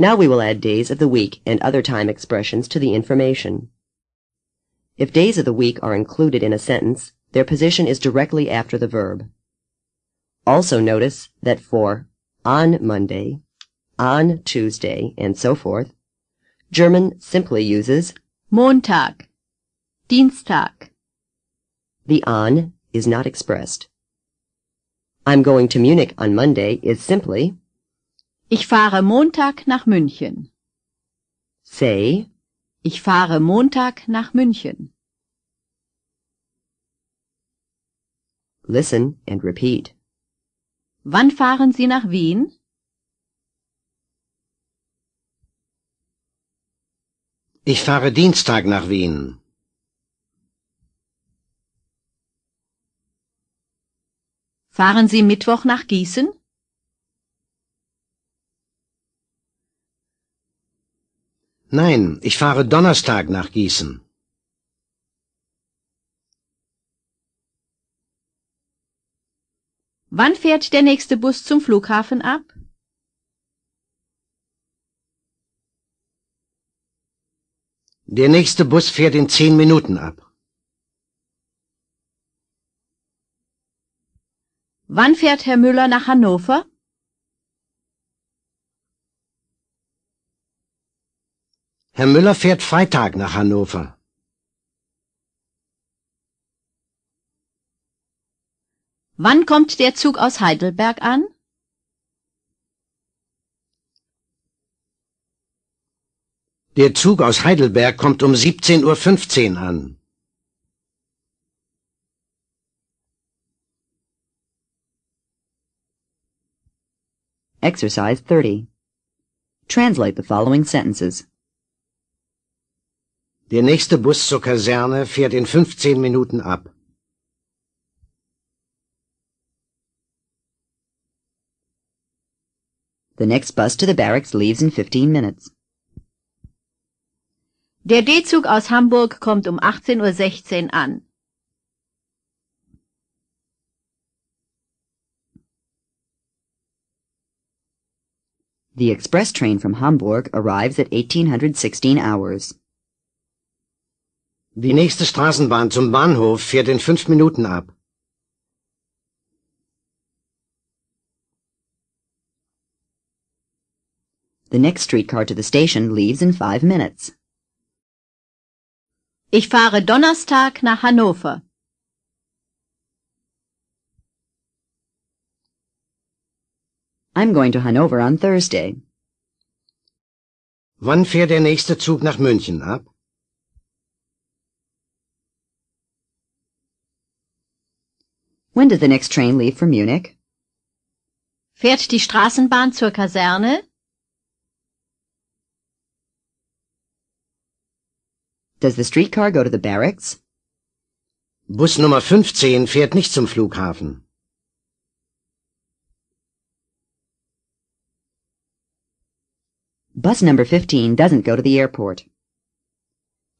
Now we will add days of the week and other time expressions to the information. If days of the week are included in a sentence, their position is directly after the verb. Also notice that for on Monday, on Tuesday, and so forth, German simply uses Montag, Dienstag. the on is not expressed. I'm going to Munich on Monday is simply Ich fahre Montag nach München. say, Ich fahre Montag nach München. listen, and repeat. Wann fahren Sie nach Wien? Ich fahre Dienstag nach Wien. Fahren Sie Mittwoch nach Gießen? Nein, ich fahre Donnerstag nach Gießen. Wann fährt der nächste Bus zum Flughafen ab? Der nächste Bus fährt in zehn Minuten ab. Wann fährt Herr Müller nach Hannover? Herr Müller fährt Freitag nach Hannover. Wann kommt der Zug aus Heidelberg an? Der Zug aus Heidelberg kommt um 17.15 Uhr an. Exercise 30. Translate the following sentences. Der nächste Bus zur Kaserne fährt in 15 Minuten ab. The next bus to the barracks leaves in 15 minutes. Der D-Zug aus Hamburg kommt um 18.16 Uhr an. The express train from Hamburg arrives at 1816 hours. Die nächste Straßenbahn zum Bahnhof fährt in fünf Minuten ab. The next streetcar to the station leaves in five minutes. Ich fahre Donnerstag nach Hannover. I'm going to Hanover on Thursday. Wann fährt der nächste Zug nach München ab? When does the next train leave for Munich? Fährt die Straßenbahn zur Kaserne? Does the streetcar go to the barracks? Bus Nummer 15 fährt nicht zum Flughafen. Bus number 15 doesn't go to the airport.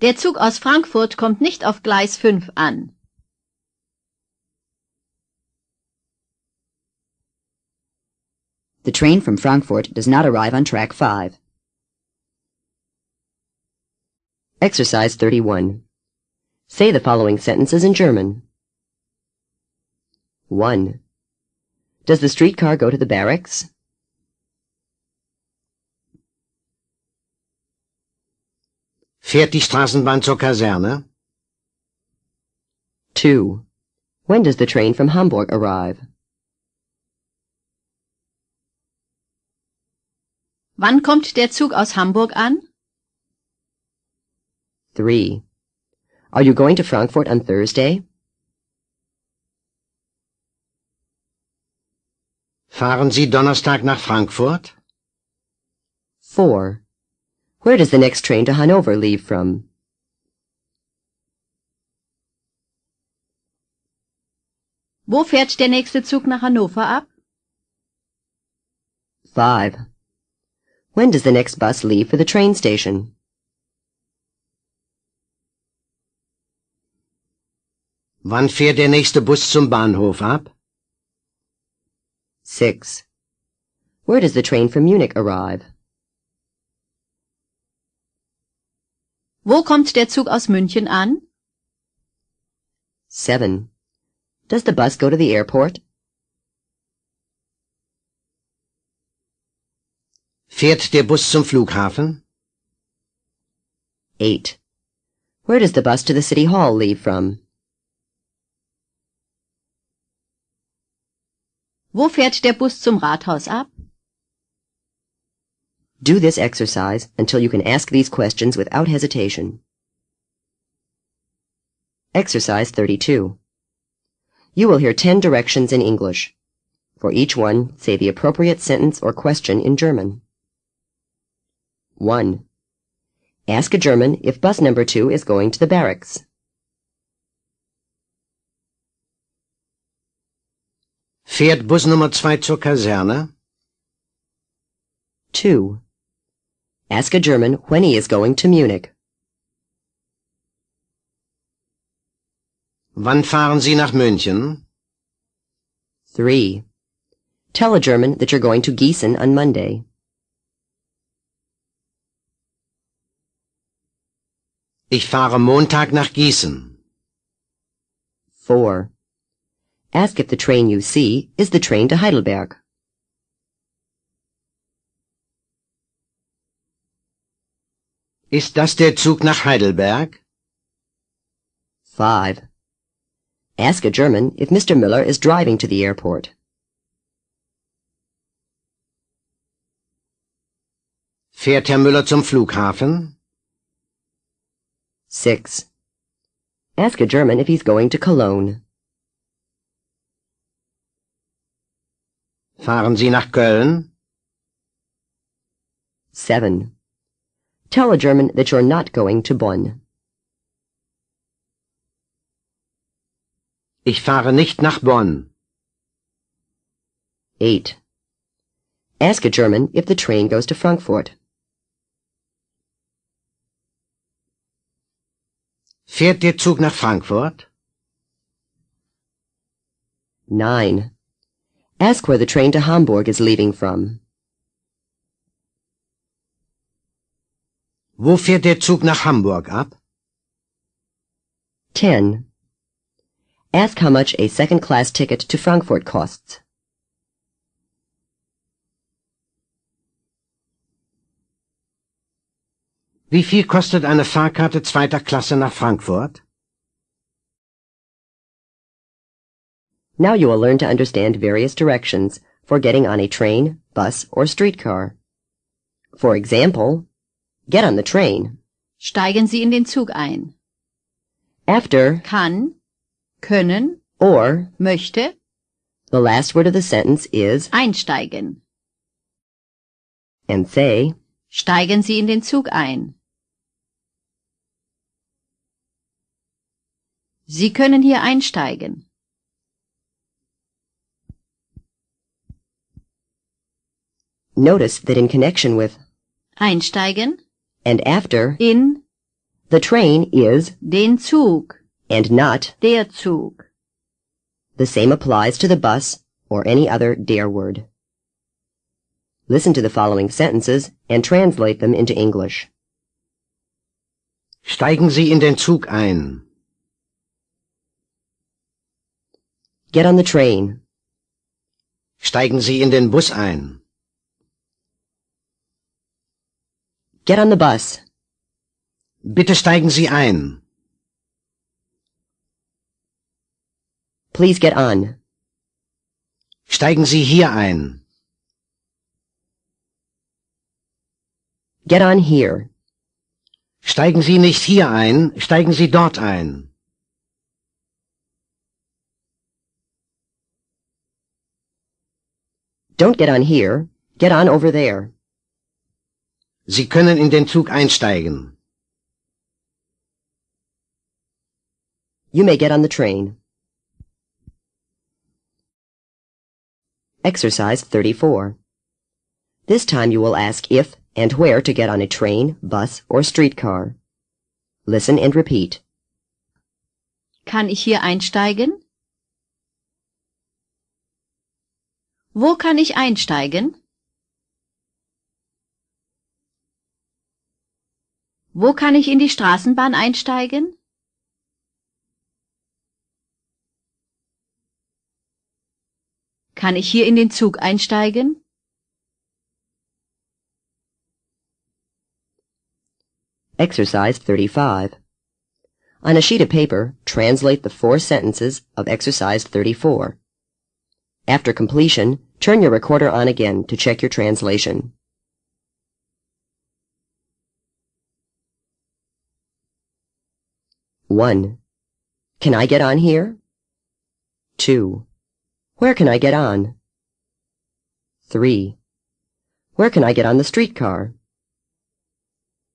Der Zug aus Frankfurt kommt nicht auf Gleis 5 an. The train from Frankfurt does not arrive on track 5. Exercise 31. Say the following sentences in German. 1. Does the streetcar go to the barracks? Fährt die Straßenbahn zur Kaserne? 2. When does the train from Hamburg arrive? Wann kommt der Zug aus Hamburg an? 3. Are you going to Frankfurt on Thursday? Fahren Sie Donnerstag nach Frankfurt? 4. Where does the next train to Hanover leave from? Wo fährt der nächste Zug nach Hannover ab? 5. When does the next bus leave for the train station? Wann fährt der nächste Bus zum Bahnhof ab? 6. Where does the train from Munich arrive? Wo kommt der Zug aus München an? 7. Does the bus go to the airport? Fährt der Bus zum Flughafen? 8. Where does the bus to the city hall leave from? Wo fährt der Bus zum Rathaus ab? Do this exercise until you can ask these questions without hesitation. Exercise 32. You will hear 10 directions in English. For each one, say the appropriate sentence or question in German. 1. Ask a German if bus number 2 is going to the barracks. Fährt Bus Nummer 2 zur Kaserne? 2. Ask a German when he is going to Munich. Wann fahren Sie nach München? 3. Tell a German that you're going to Gießen on Monday. Ich fahre Montag nach Gießen. 4. Ask if the train you see is the train to Heidelberg. Ist das der Zug nach Heidelberg? 5. Ask a German if Mr. Miller is driving to the airport. Fährt Herr Müller zum Flughafen? 6. Ask a German if he's going to Cologne. Fahren Sie nach Köln? 7. Tell a German that you're not going to Bonn. Ich fahre nicht nach Bonn. 8. Ask a German if the train goes to Frankfurt. Fährt der Zug nach Frankfurt? 9. Ask where the train to Hamburg is leaving from. Wo fährt der Zug nach Hamburg ab? 10. Ask how much a second-class ticket to Frankfurt costs. Wie viel kostet eine Fahrkarte zweiter Klasse nach Frankfurt? Now you will learn to understand various directions for getting on a train, bus, or streetcar. For example, get on the train. Steigen Sie in den Zug ein. After Kann, können, or möchte, the last word of the sentence is einsteigen. and say, Steigen Sie in den Zug ein. Sie können hier einsteigen. notice that in connection with Einsteigen and after, in the train is den Zug. and not Der Zug. The same applies to the bus or any other der word. Listen to the following sentences and translate them into English. Steigen Sie in den Zug ein. Get on the train. Steigen Sie in den Bus ein. Get on the bus. Bitte steigen Sie ein. Please get on. Steigen Sie hier ein. Get on here. Steigen Sie nicht hier ein, steigen Sie dort ein. Don't get on here. Get on over there. Sie können in den Zug einsteigen. You may get on the train. Exercise 34. This time you will ask if and where to get on a train, bus, or streetcar. Listen and repeat. Kann ich hier einsteigen? Wo kann ich einsteigen? Wo kann ich in die Straßenbahn einsteigen? Kann ich hier in den Zug einsteigen? Exercise 35. On a sheet of paper, translate the four sentences of exercise 34. After completion, turn your recorder on again to check your translation. One. Can I get on here? Two. Where can I get on? Three. Where can I get on the streetcar?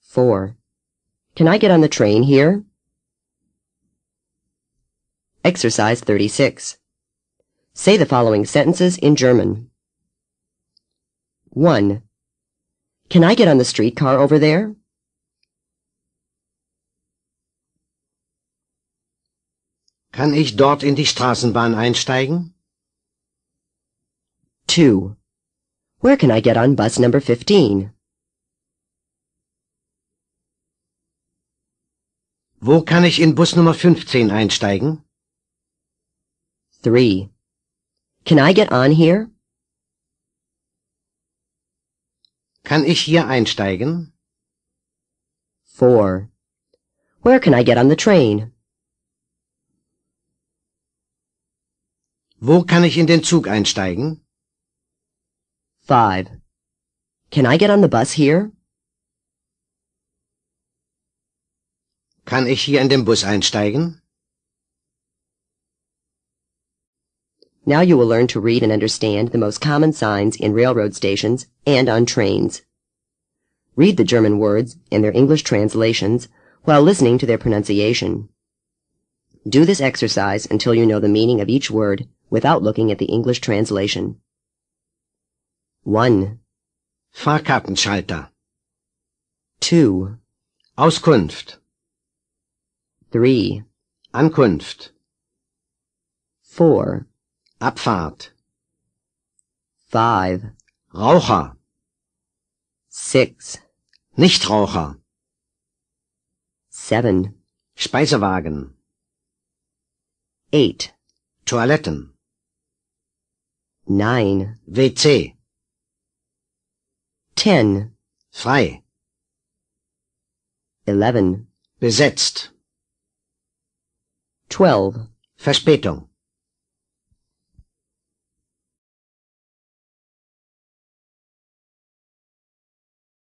Four. Can I get on the train here? Exercise 36. Say the following sentences in German. 1. Can I get on the streetcar over there? Kann ich dort in die Straßenbahn einsteigen? 2. Where can I get on bus number 15? Wo kann ich in Bus Nummer 15 einsteigen? 3. Can I get on here? Kann ich hier einsteigen? 4. Where can I get on the train? Wo kann ich in den Zug einsteigen? 5. Can I get on the bus here? Kann ich hier in den Bus einsteigen? Now you will learn to read and understand the most common signs in railroad stations and on trains. Read the German words and their English translations while listening to their pronunciation. Do this exercise until you know the meaning of each word without looking at the English translation. 1, Fahrkartenschalter. 2, Auskunft. 3, Ankunft. 4, Abfahrt. Five. Raucher. Six. Nichtraucher. Seven. Speisewagen. Eight. Toiletten. Nine. WC. Ten. Frei. Eleven. Besetzt. Twelve. Verspätung.